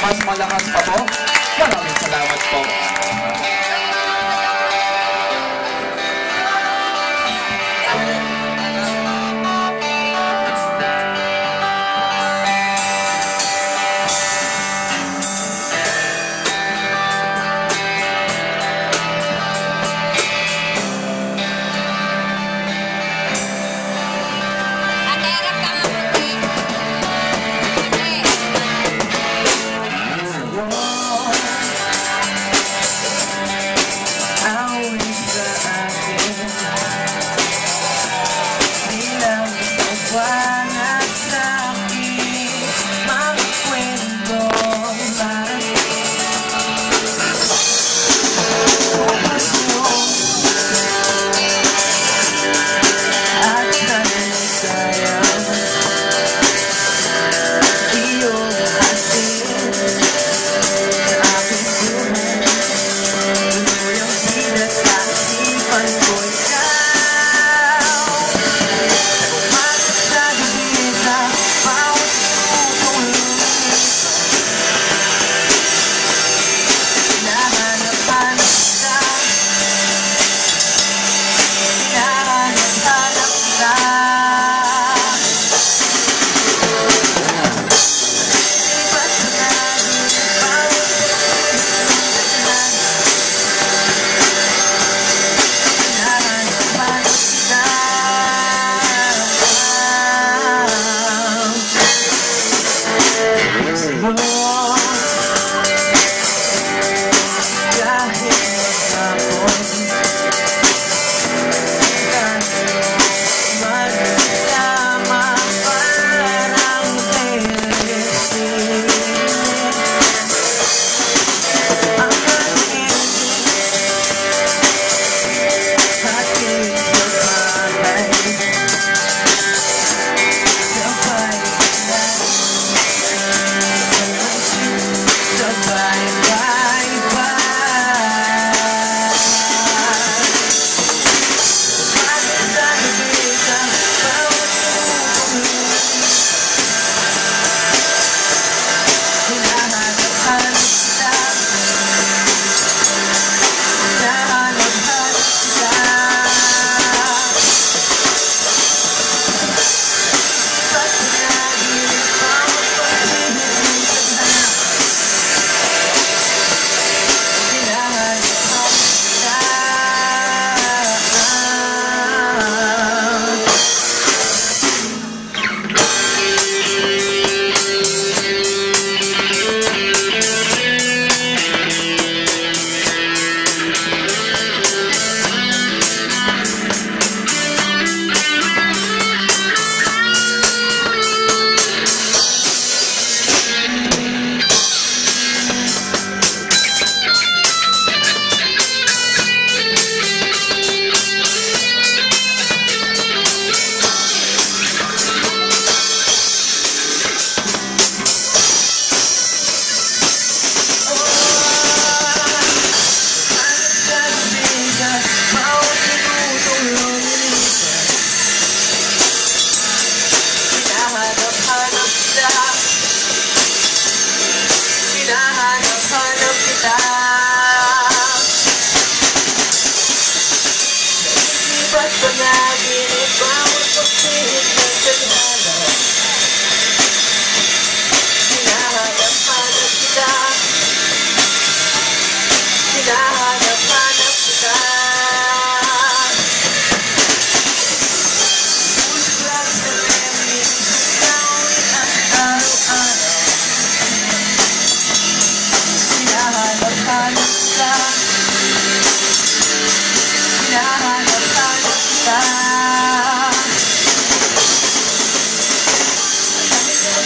Mas malakas pa po. Maraming salamat po.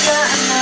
I'm not.